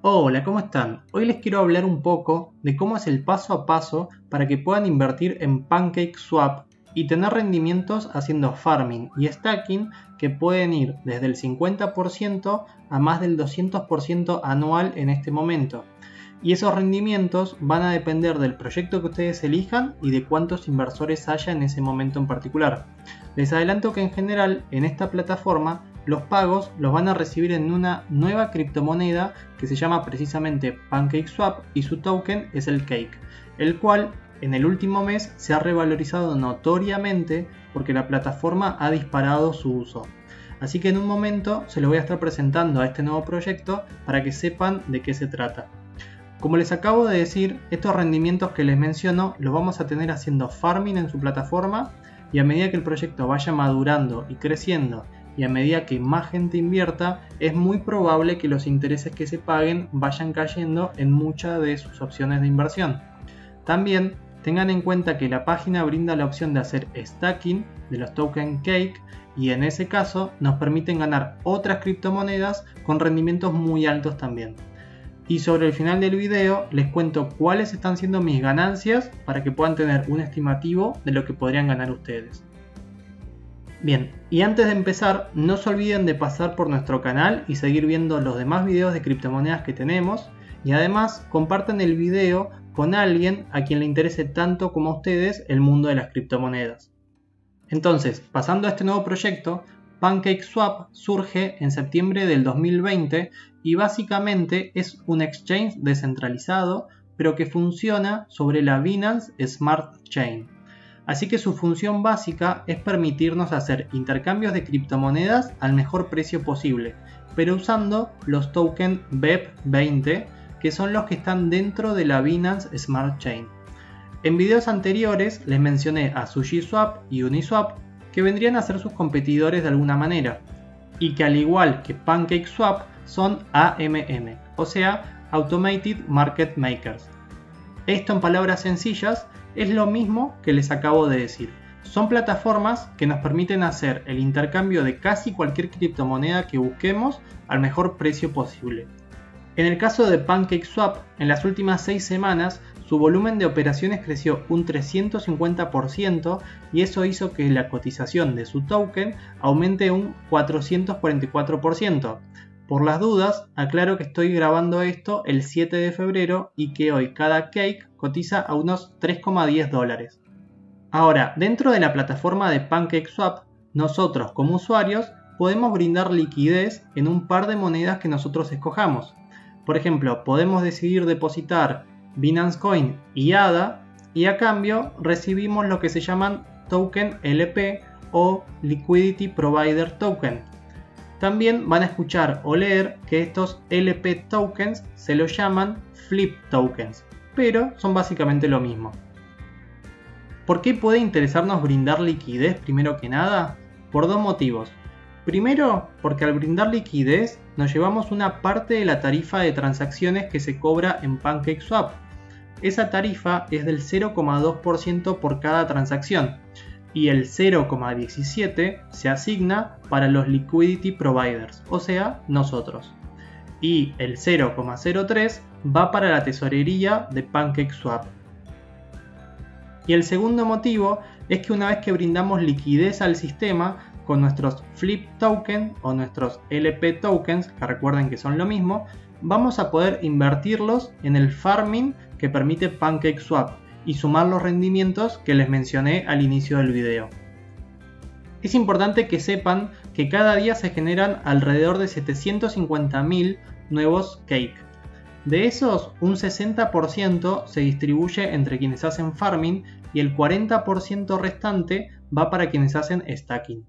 Hola, ¿cómo están? Hoy les quiero hablar un poco de cómo es el paso a paso para que puedan invertir en PancakeSwap y tener rendimientos haciendo farming y stacking que pueden ir desde el 50% a más del 200% anual en este momento. Y esos rendimientos van a depender del proyecto que ustedes elijan y de cuántos inversores haya en ese momento en particular. Les adelanto que en general en esta plataforma los pagos los van a recibir en una nueva criptomoneda que se llama precisamente PancakeSwap y su token es el Cake, el cual en el último mes se ha revalorizado notoriamente porque la plataforma ha disparado su uso. Así que en un momento se lo voy a estar presentando a este nuevo proyecto para que sepan de qué se trata. Como les acabo de decir, estos rendimientos que les menciono los vamos a tener haciendo farming en su plataforma y a medida que el proyecto vaya madurando y creciendo y a medida que más gente invierta, es muy probable que los intereses que se paguen vayan cayendo en muchas de sus opciones de inversión. También tengan en cuenta que la página brinda la opción de hacer stacking de los token cake y en ese caso nos permiten ganar otras criptomonedas con rendimientos muy altos también. Y sobre el final del video les cuento cuáles están siendo mis ganancias para que puedan tener un estimativo de lo que podrían ganar ustedes. Bien, y antes de empezar, no se olviden de pasar por nuestro canal y seguir viendo los demás videos de criptomonedas que tenemos. Y además, compartan el video con alguien a quien le interese tanto como a ustedes el mundo de las criptomonedas. Entonces, pasando a este nuevo proyecto, PancakeSwap surge en septiembre del 2020 y básicamente es un exchange descentralizado, pero que funciona sobre la Binance Smart Chain. Así que su función básica es permitirnos hacer intercambios de criptomonedas al mejor precio posible, pero usando los tokens BEP20 que son los que están dentro de la Binance Smart Chain. En videos anteriores les mencioné a SushiSwap y Uniswap que vendrían a ser sus competidores de alguna manera y que al igual que PancakeSwap son AMM, o sea, Automated Market Makers. Esto en palabras sencillas es lo mismo que les acabo de decir. Son plataformas que nos permiten hacer el intercambio de casi cualquier criptomoneda que busquemos al mejor precio posible. En el caso de PancakeSwap, en las últimas 6 semanas, su volumen de operaciones creció un 350% y eso hizo que la cotización de su token aumente un 444%. Por las dudas, aclaro que estoy grabando esto el 7 de febrero y que hoy cada cake cotiza a unos 3,10 dólares. Ahora, dentro de la plataforma de PancakeSwap, nosotros como usuarios podemos brindar liquidez en un par de monedas que nosotros escojamos. Por ejemplo, podemos decidir depositar Binance Coin y ADA y a cambio recibimos lo que se llaman token LP o Liquidity Provider Token, también van a escuchar o leer que estos LP tokens se los llaman flip tokens, pero son básicamente lo mismo. ¿Por qué puede interesarnos brindar liquidez primero que nada? Por dos motivos. Primero, porque al brindar liquidez nos llevamos una parte de la tarifa de transacciones que se cobra en PancakeSwap. Esa tarifa es del 0,2% por cada transacción y el 0,17 se asigna para los liquidity providers, o sea, nosotros. Y el 0,03 va para la tesorería de PancakeSwap. Y el segundo motivo es que una vez que brindamos liquidez al sistema con nuestros flip token o nuestros LP tokens, que recuerden que son lo mismo, vamos a poder invertirlos en el farming que permite PancakeSwap y sumar los rendimientos que les mencioné al inicio del video. Es importante que sepan que cada día se generan alrededor de 750.000 nuevos cake. De esos, un 60% se distribuye entre quienes hacen farming y el 40% restante va para quienes hacen stacking.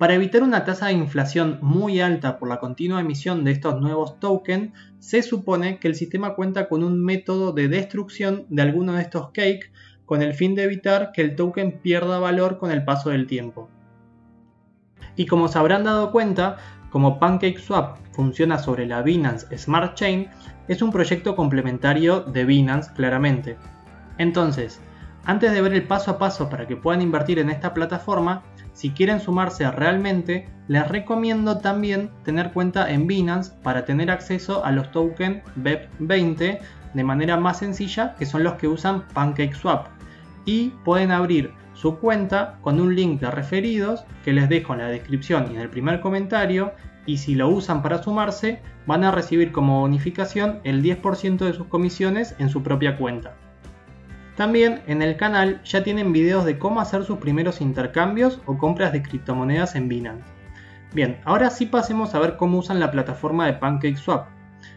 Para evitar una tasa de inflación muy alta por la continua emisión de estos nuevos tokens, se supone que el sistema cuenta con un método de destrucción de alguno de estos cake con el fin de evitar que el token pierda valor con el paso del tiempo. Y como se habrán dado cuenta, como PancakeSwap funciona sobre la Binance Smart Chain, es un proyecto complementario de Binance claramente. Entonces, antes de ver el paso a paso para que puedan invertir en esta plataforma, si quieren sumarse realmente, les recomiendo también tener cuenta en Binance para tener acceso a los tokens BEP20 de manera más sencilla, que son los que usan PancakeSwap. Y pueden abrir su cuenta con un link de referidos que les dejo en la descripción y en el primer comentario. Y si lo usan para sumarse, van a recibir como bonificación el 10% de sus comisiones en su propia cuenta. También en el canal ya tienen videos de cómo hacer sus primeros intercambios o compras de criptomonedas en Binance. Bien, ahora sí pasemos a ver cómo usan la plataforma de PancakeSwap.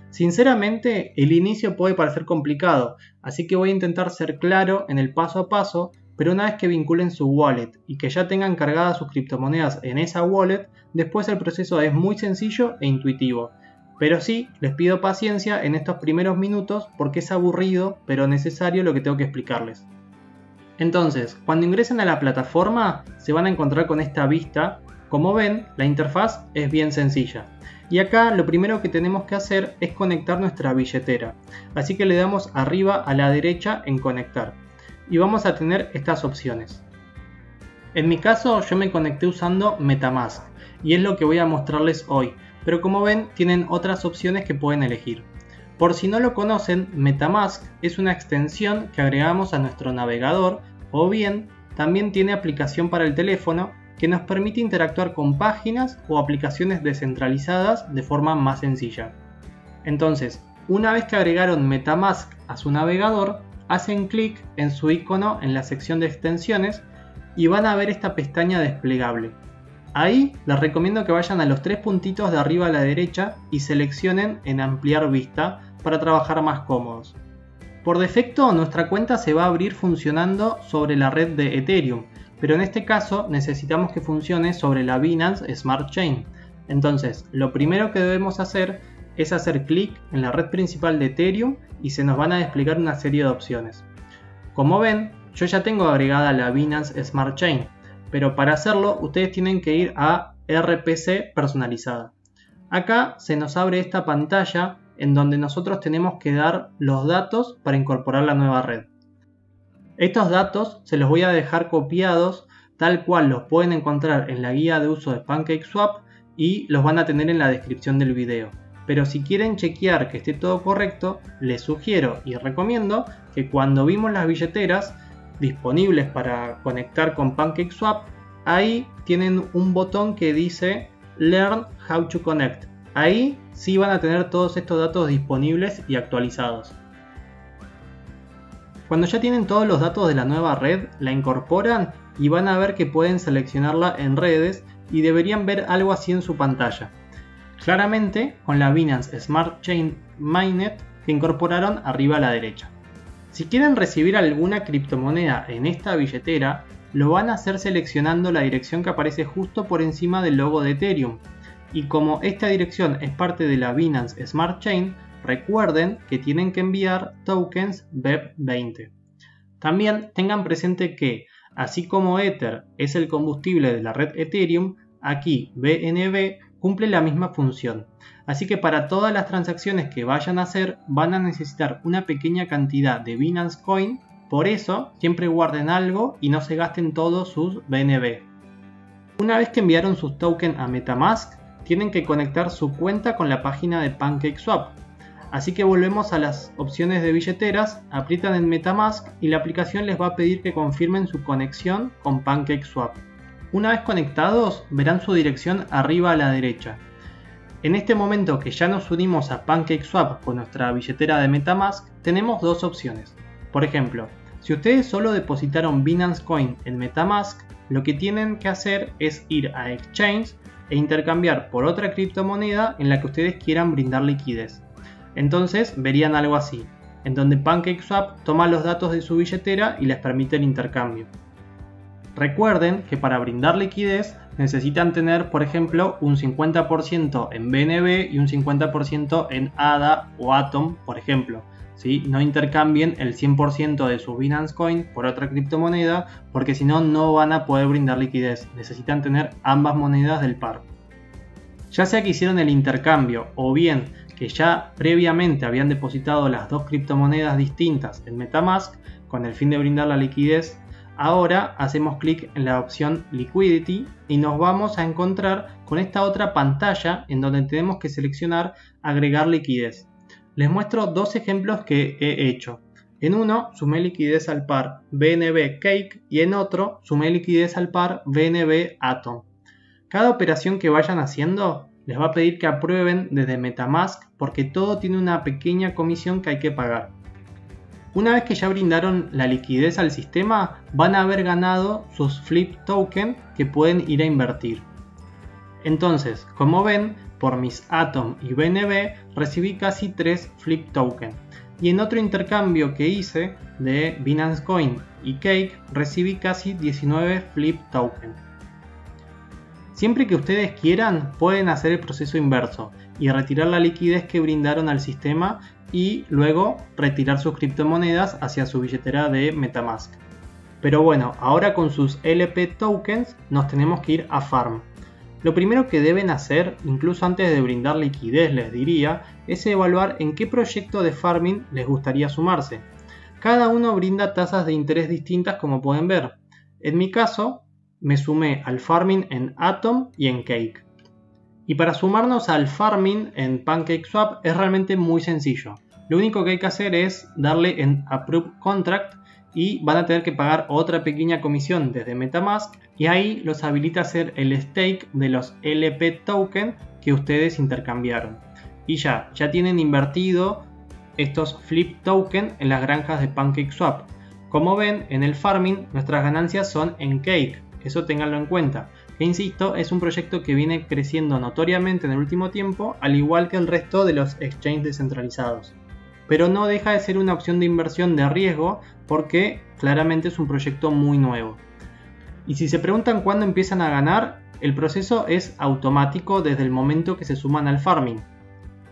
Sinceramente, el inicio puede parecer complicado, así que voy a intentar ser claro en el paso a paso, pero una vez que vinculen su wallet y que ya tengan cargadas sus criptomonedas en esa wallet, después el proceso es muy sencillo e intuitivo. Pero sí, les pido paciencia en estos primeros minutos porque es aburrido pero necesario lo que tengo que explicarles. Entonces, cuando ingresen a la plataforma se van a encontrar con esta vista. Como ven, la interfaz es bien sencilla. Y acá lo primero que tenemos que hacer es conectar nuestra billetera. Así que le damos arriba a la derecha en conectar. Y vamos a tener estas opciones. En mi caso yo me conecté usando Metamask y es lo que voy a mostrarles hoy pero como ven tienen otras opciones que pueden elegir. Por si no lo conocen, Metamask es una extensión que agregamos a nuestro navegador o bien también tiene aplicación para el teléfono que nos permite interactuar con páginas o aplicaciones descentralizadas de forma más sencilla. Entonces, una vez que agregaron Metamask a su navegador, hacen clic en su icono en la sección de extensiones y van a ver esta pestaña desplegable. Ahí les recomiendo que vayan a los tres puntitos de arriba a la derecha y seleccionen en ampliar vista para trabajar más cómodos. Por defecto nuestra cuenta se va a abrir funcionando sobre la red de Ethereum, pero en este caso necesitamos que funcione sobre la Binance Smart Chain. Entonces, lo primero que debemos hacer es hacer clic en la red principal de Ethereum y se nos van a desplegar una serie de opciones. Como ven, yo ya tengo agregada la Binance Smart Chain, pero para hacerlo ustedes tienen que ir a RPC personalizada. Acá se nos abre esta pantalla en donde nosotros tenemos que dar los datos para incorporar la nueva red. Estos datos se los voy a dejar copiados tal cual los pueden encontrar en la guía de uso de PancakeSwap y los van a tener en la descripción del video. Pero si quieren chequear que esté todo correcto, les sugiero y recomiendo que cuando vimos las billeteras disponibles para conectar con PancakeSwap, ahí tienen un botón que dice Learn How to Connect. Ahí sí van a tener todos estos datos disponibles y actualizados. Cuando ya tienen todos los datos de la nueva red, la incorporan y van a ver que pueden seleccionarla en redes y deberían ver algo así en su pantalla. Claramente con la Binance Smart Chain Mainnet que incorporaron arriba a la derecha. Si quieren recibir alguna criptomoneda en esta billetera, lo van a hacer seleccionando la dirección que aparece justo por encima del logo de Ethereum. Y como esta dirección es parte de la Binance Smart Chain, recuerden que tienen que enviar tokens BEP20. También tengan presente que, así como Ether es el combustible de la red Ethereum, aquí BNB cumple la misma función. Así que para todas las transacciones que vayan a hacer van a necesitar una pequeña cantidad de Binance Coin, por eso siempre guarden algo y no se gasten todos sus BNB. Una vez que enviaron sus tokens a Metamask, tienen que conectar su cuenta con la página de PancakeSwap. Así que volvemos a las opciones de billeteras, aprietan en Metamask y la aplicación les va a pedir que confirmen su conexión con PancakeSwap. Una vez conectados, verán su dirección arriba a la derecha. En este momento que ya nos unimos a PancakeSwap con nuestra billetera de Metamask, tenemos dos opciones. Por ejemplo, si ustedes solo depositaron Binance Coin en Metamask, lo que tienen que hacer es ir a Exchange e intercambiar por otra criptomoneda en la que ustedes quieran brindar liquidez. Entonces verían algo así, en donde PancakeSwap toma los datos de su billetera y les permite el intercambio. Recuerden que para brindar liquidez necesitan tener, por ejemplo, un 50% en BNB y un 50% en ADA o Atom, por ejemplo. ¿sí? No intercambien el 100% de su Binance Coin por otra criptomoneda, porque si no, no van a poder brindar liquidez. Necesitan tener ambas monedas del par. Ya sea que hicieron el intercambio o bien que ya previamente habían depositado las dos criptomonedas distintas en Metamask con el fin de brindar la liquidez Ahora hacemos clic en la opción Liquidity y nos vamos a encontrar con esta otra pantalla en donde tenemos que seleccionar Agregar liquidez. Les muestro dos ejemplos que he hecho. En uno sumé liquidez al par BNB Cake y en otro sumé liquidez al par BNB Atom. Cada operación que vayan haciendo les va a pedir que aprueben desde Metamask porque todo tiene una pequeña comisión que hay que pagar. Una vez que ya brindaron la liquidez al sistema, van a haber ganado sus flip token que pueden ir a invertir. Entonces, como ven, por mis Atom y BNB recibí casi 3 flip token. Y en otro intercambio que hice de Binance Coin y Cake recibí casi 19 flip token. Siempre que ustedes quieran, pueden hacer el proceso inverso y retirar la liquidez que brindaron al sistema y luego retirar sus criptomonedas hacia su billetera de Metamask. Pero bueno, ahora con sus LP tokens nos tenemos que ir a Farm. Lo primero que deben hacer, incluso antes de brindar liquidez les diría, es evaluar en qué proyecto de farming les gustaría sumarse. Cada uno brinda tasas de interés distintas como pueden ver. En mi caso, me sumé al farming en Atom y en Cake. Y para sumarnos al farming en PancakeSwap es realmente muy sencillo. Lo único que hay que hacer es darle en Approve Contract y van a tener que pagar otra pequeña comisión desde Metamask y ahí los habilita a hacer el stake de los LP token que ustedes intercambiaron. Y ya, ya tienen invertido estos flip token en las granjas de PancakeSwap. Como ven, en el farming nuestras ganancias son en Cake, eso ténganlo en cuenta. E insisto, es un proyecto que viene creciendo notoriamente en el último tiempo, al igual que el resto de los exchanges descentralizados. Pero no deja de ser una opción de inversión de riesgo porque claramente es un proyecto muy nuevo. Y si se preguntan cuándo empiezan a ganar, el proceso es automático desde el momento que se suman al farming.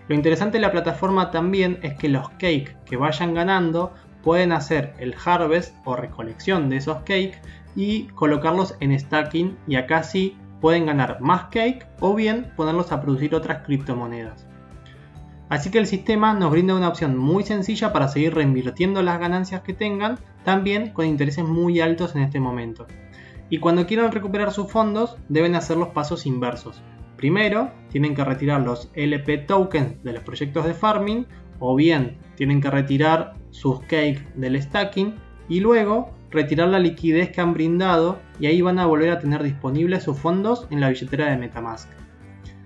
Lo interesante de la plataforma también es que los cake que vayan ganando pueden hacer el harvest o recolección de esos cake y colocarlos en stacking y acá sí pueden ganar más cake o bien ponerlos a producir otras criptomonedas. Así que el sistema nos brinda una opción muy sencilla para seguir reinvirtiendo las ganancias que tengan, también con intereses muy altos en este momento. Y cuando quieran recuperar sus fondos, deben hacer los pasos inversos. Primero, tienen que retirar los LP tokens de los proyectos de farming, o bien tienen que retirar sus cake del stacking, y luego retirar la liquidez que han brindado y ahí van a volver a tener disponibles sus fondos en la billetera de Metamask.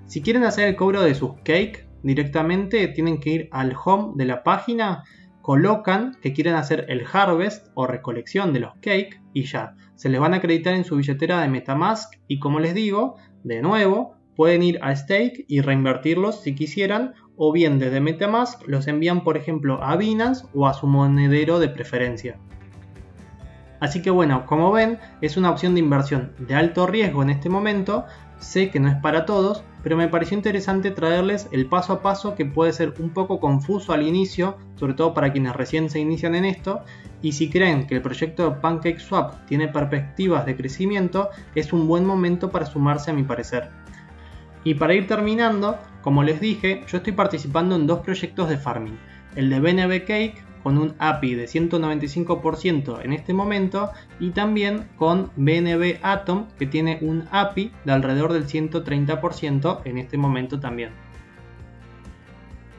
Si quieren hacer el cobro de sus cake directamente tienen que ir al home de la página, colocan que quieren hacer el harvest o recolección de los cake y ya, se les van a acreditar en su billetera de Metamask y como les digo, de nuevo, pueden ir a stake y reinvertirlos si quisieran o bien desde Metamask los envían por ejemplo a Binance o a su monedero de preferencia. Así que bueno, como ven, es una opción de inversión de alto riesgo en este momento. Sé que no es para todos, pero me pareció interesante traerles el paso a paso que puede ser un poco confuso al inicio, sobre todo para quienes recién se inician en esto. Y si creen que el proyecto PancakeSwap tiene perspectivas de crecimiento, es un buen momento para sumarse a mi parecer. Y para ir terminando, como les dije, yo estoy participando en dos proyectos de farming. El de BNB Cake con un API de 195% en este momento y también con BNB Atom que tiene un API de alrededor del 130% en este momento también.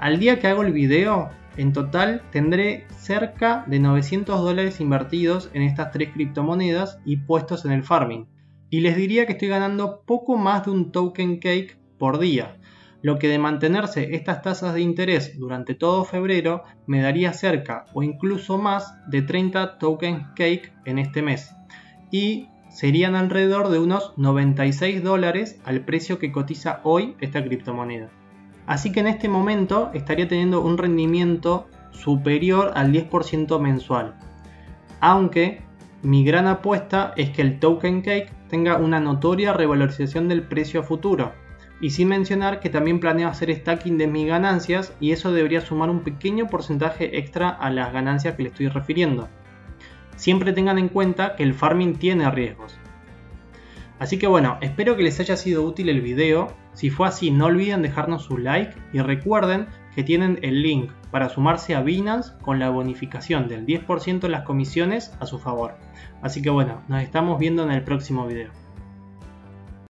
Al día que hago el video, en total tendré cerca de 900 dólares invertidos en estas tres criptomonedas y puestos en el farming. Y les diría que estoy ganando poco más de un token cake por día, lo que de mantenerse estas tasas de interés durante todo febrero me daría cerca o incluso más de 30 tokens cake en este mes y serían alrededor de unos 96 dólares al precio que cotiza hoy esta criptomoneda. Así que en este momento estaría teniendo un rendimiento superior al 10% mensual. Aunque mi gran apuesta es que el token cake tenga una notoria revalorización del precio a futuro y sin mencionar que también planeo hacer stacking de mis ganancias y eso debería sumar un pequeño porcentaje extra a las ganancias que le estoy refiriendo. Siempre tengan en cuenta que el farming tiene riesgos. Así que bueno, espero que les haya sido útil el video. Si fue así, no olviden dejarnos su like y recuerden que tienen el link para sumarse a Binance con la bonificación del 10% de las comisiones a su favor. Así que bueno, nos estamos viendo en el próximo video.